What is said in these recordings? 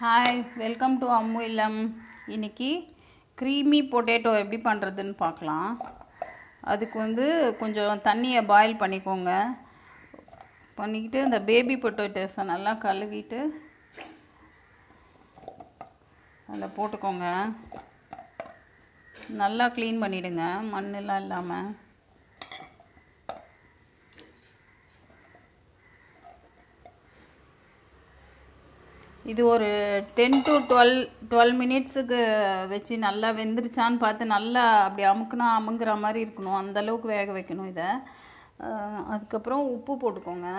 Hi welcome to Ammu இல்லம் இன்னைக்கு creamy potato எப்படி பண்ணுறதுன்னு பார்க்கலாம். அதுக்கு வந்து கொஞ்சம் தண்ணியை பாயில் பண்ணிக்கோங்க. பண்ணிக்கிட்டு இந்த பேபி பொட்டேட்டோஸை நல்லா கழுவிட்டு அதில் போட்டுக்கோங்க. நல்லா க்ளீன் பண்ணிவிடுங்க மண்ணெல்லாம் இல்லாமல் இது ஒரு டென் டு டுவெல் டுவெல் மினிட்ஸுக்கு வச்சு நல்லா வெந்துருச்சான்னு பார்த்து நல்லா அப்படி அமுக்குனா அமுங்குற மாதிரி இருக்கணும். அந்தளவுக்கு வேக வைக்கணும் இதை. அதுக்கப்புறம் உப்பு போட்டுக்கோங்க.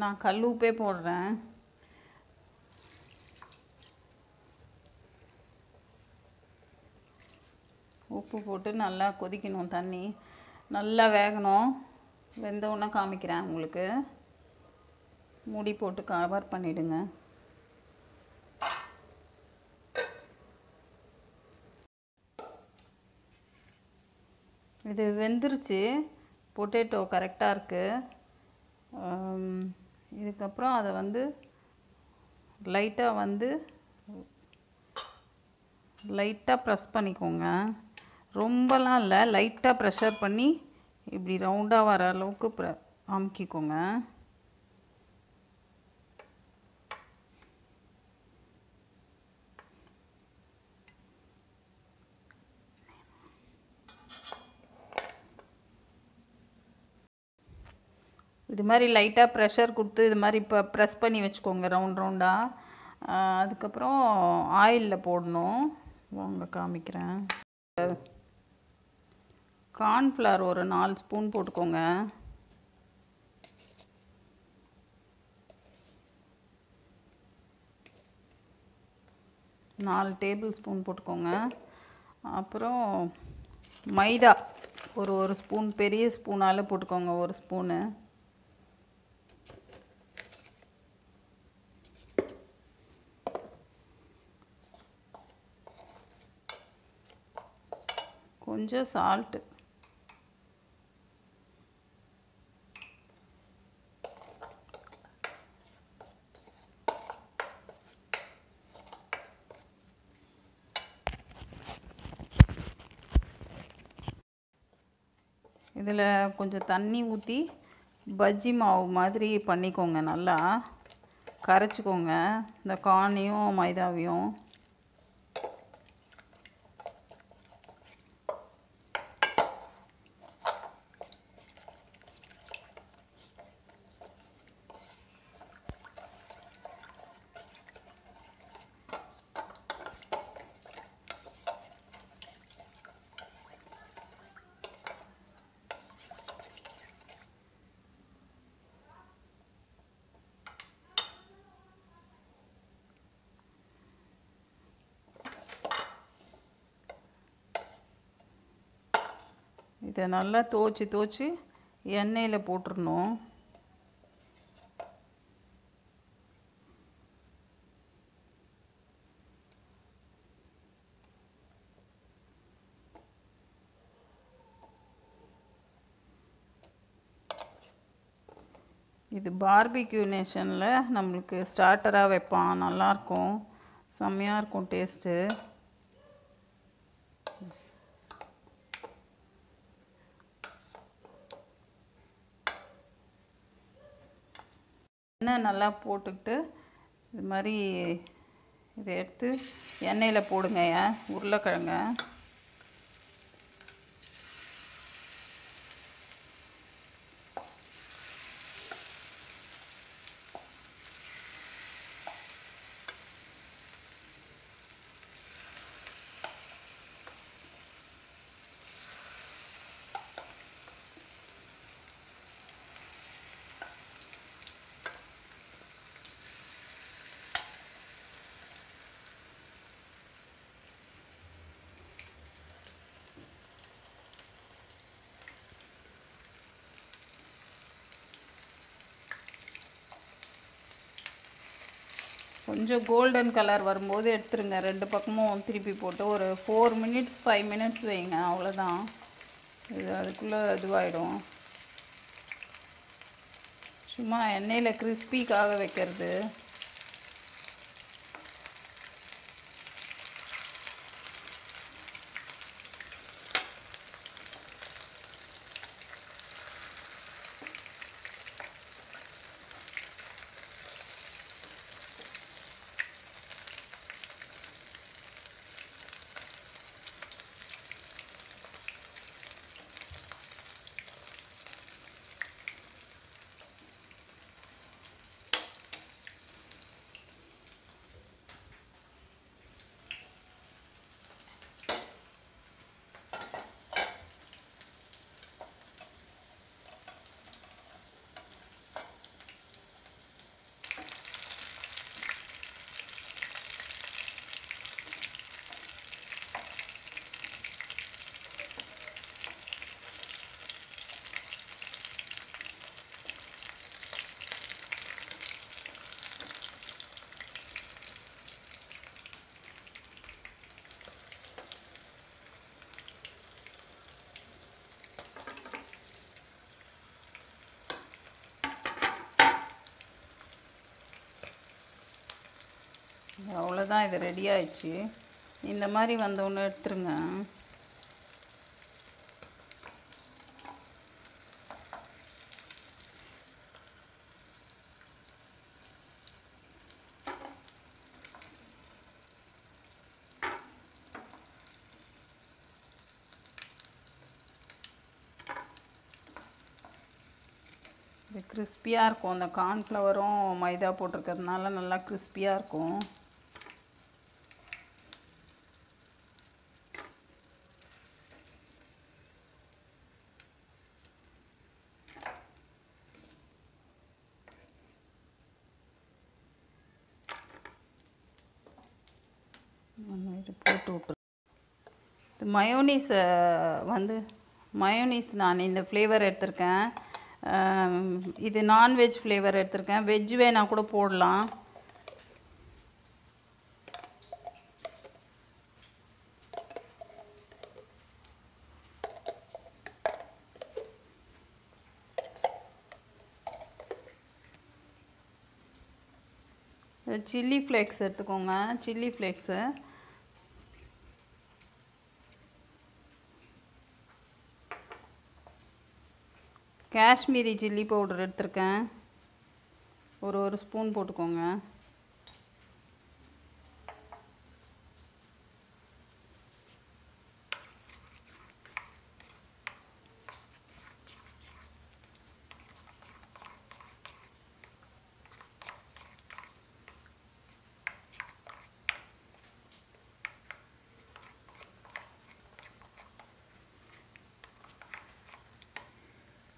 நான் கல் உப்பே போடுறேன். உப்பு போட்டு நல்லா கொதிக்கணும் தண்ணி. நல்லா வேகணும். வெந்த உடனே காமிக்கிறேன் உங்களுக்கு. மூடி போட்டு கவர் பண்ணிவிடுங்க இது வெந்துருச்சு. பொட்டேட்டோ கரெக்டாக இருக்குது இதுக்கப்புறம் அதை வந்து லைட்டாக வந்து லைட்டாக ப்ரெஸ் பண்ணிக்கோங்க. ரொம்பலாம் இல்லை லைட்டாக ப்ரெஷர் பண்ணி இப்படி ரவுண்டாக வர அளவுக்கு ப்ர அமுக்கிக்கோங்க. இது மாதிரி லைட்டாக ப்ரெஷர் கொடுத்து இது மாதிரி இப்போ ப்ரெஸ் பண்ணி வச்சுக்கோங்க ரவுண்ட் ரவுண்டாக அதுக்கப்புறம் ஆயிலில் போடணும். வாங்க காமிக்கிறேன். கார்ன்ஃப்ளவர் ஒரு நாலு ஸ்பூன் போட்டுக்கோங்க. நாலு டேபிள் ஸ்பூன் போட்டுக்கோங்க. அப்புறம் மைதா ஒரு ஒரு ஸ்பூன் பெரிய ஸ்பூனால் போட்டுக்கோங்க ஒரு ஸ்பூனு கொஞ்சம் சால்ட்டு இதில் கொஞ்சம் தண்ணி ஊற்றி பஜ்ஜி மாவு மாதிரி பண்ணிக்கோங்க நல்லா. கரைச்சிக்கோங்க. இந்த கார்னையும் மைதாவையும் இதை நல்லா தோச்சு தோச்சு எண்ணெயில் போட்டுடணும் இது பார்பிக்யூ நேஷனில் நம்மளுக்கு ஸ்டார்டராக வைப்பான். நல்லாயிருக்கும் செம்மையாக இருக்கும் டேஸ்ட்டு எண்ணெய் நல்லா போட்டுக்கிட்டு இது மாதிரி இதை எடுத்து எண்ணெயில் போடுங்க ஏன் உருளைக்கிழங்க. கொஞ்சம் கோல்டன் கலர் வரும்போது எடுத்துருங்க. ரெண்டு பக்கமும் திருப்பி போட்டு ஒரு ஃபோர் மினிட்ஸ் ஃபைவ் மினிட்ஸ் வைங்க. அவ்வளோதான் இது அதுக்குள்ளே இதுவாகிடும் சும்மா எண்ணெயில் கிறிஸ்பிக்காக வைக்கிறது. அவ்வளோதான் இது ரெடி ஆயிடுச்சு. இந்த மாதிரி வந்தவொன்னே எடுத்துருங்க. இது கிறிஸ்பியாக இருக்கும். அந்த கார்ன்ஃப்ளவரும் மைதா போட்டிருக்கிறதுனால நல்லா கிறிஸ்பியாக இருக்கும் நம்ம இது போட்டு விட்ரு இது மயோனீஸ் வந்து மயோனீஸ் நான் இந்த ஃப்ளேவர் எடுத்திருக்கேன். இது நான்வெஜ் ஃப்ளேவர் எடுத்திருக்கேன். வெஜ் வேணால் கூட போடலாம். சில்லி ஃப்ளேக்ஸ் எடுத்துக்கோங்க. Chilli flakes Kashmiri chilli powder எடுத்திருக்கேன். ஒரு ஒரு ஸ்பூன் போட்டுக்கோங்க.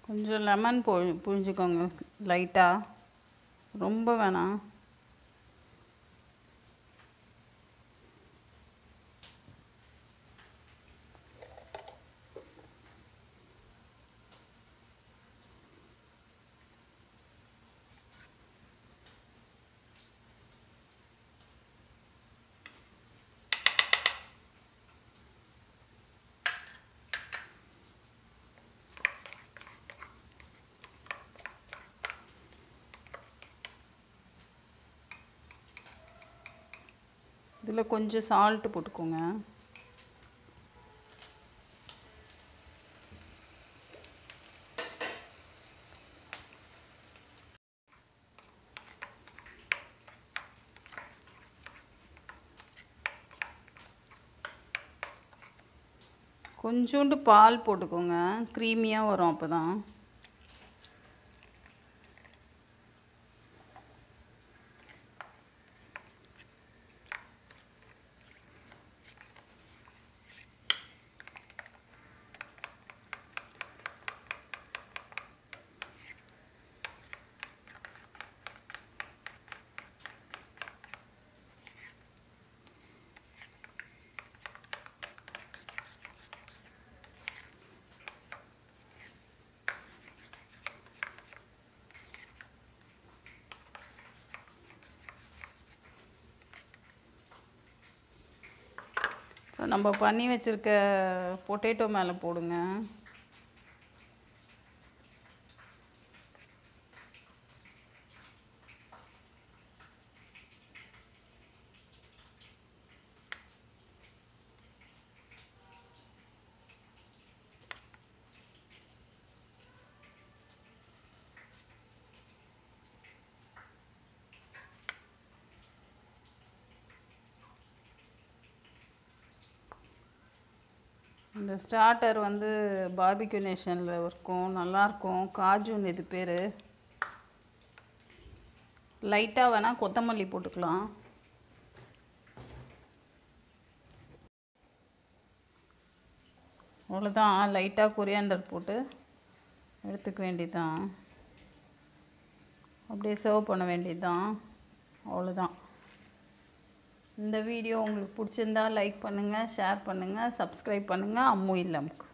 கொஞ்சம் லெமன் பொழி புழிஞ்சுக்கோங்க. லைட்டாக ரொம்ப வேணாம். இதில் கொஞ்சம் சால்ட்டு போட்டுக்கோங்க. கொஞ்சோண்டு பால் போட்டுக்கோங்க. க்ரீமியாக வரும் அப்போ தான் நம்ம பண்ணி வச்சுருக்க பொட்டேட்டோ மேலே போடுங்க. இந்த ஸ்டார்டர் வந்து பார்பிக்யூ நேஷனில் இருக்கும். நல்லாயிருக்கும் காஜுன்னு இது பேர். லைட்டாக வேணால் கொத்தமல்லி போட்டுக்கலாம். அவ்வளோதான் லைட்டாக கொரியாண்டர் போட்டு எடுத்துக்க வேண்டியதுதான். அப்படியே சர்வ் பண்ண வேண்டியதுதான். அவ்வளோதான் இந்த வீடியோ உங்களுக்கு பிடிச்சிருந்தா லைக் பண்ணுங்கள் ஷேர் பண்ணுங்கள் சப்ஸ்கிரைப் பண்ணுங்கள் அம்மு இல்லம்க்கு